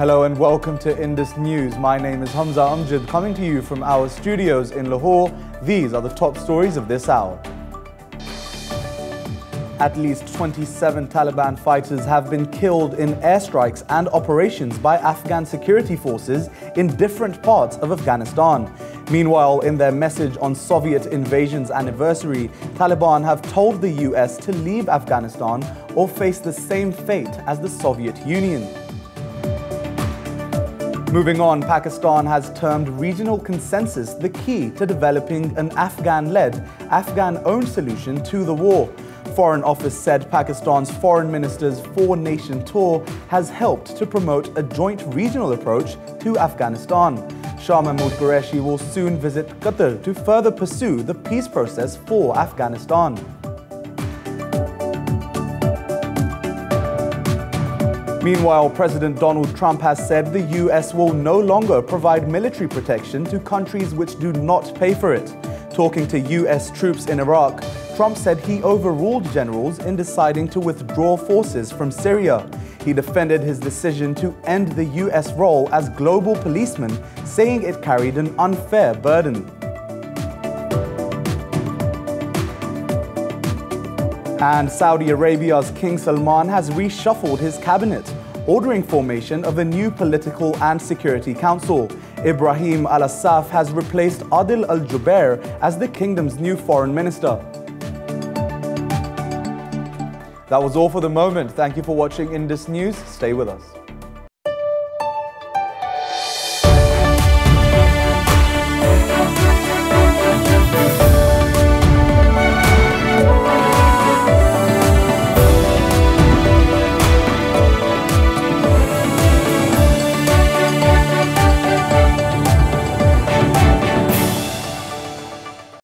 Hello and welcome to Indus News. My name is Hamza Amjad, coming to you from our studios in Lahore. These are the top stories of this hour. At least 27 Taliban fighters have been killed in airstrikes and operations by Afghan security forces in different parts of Afghanistan. Meanwhile, in their message on Soviet invasion's anniversary, Taliban have told the US to leave Afghanistan or face the same fate as the Soviet Union. Moving on, Pakistan has termed regional consensus the key to developing an Afghan-led, Afghan-owned solution to the war. Foreign Office said Pakistan's foreign minister's four-nation tour has helped to promote a joint regional approach to Afghanistan. Shah Mahmood Qureshi will soon visit Qatar to further pursue the peace process for Afghanistan. Meanwhile, President Donald Trump has said the US will no longer provide military protection to countries which do not pay for it. Talking to US troops in Iraq, Trump said he overruled generals in deciding to withdraw forces from Syria. He defended his decision to end the US role as global policeman, saying it carried an unfair burden. And Saudi Arabia's King Salman has reshuffled his cabinet, ordering formation of a new political and security council. Ibrahim al-Assaf has replaced Adil al-Jubair as the kingdom's new foreign minister. That was all for the moment. Thank you for watching Indus News. Stay with us.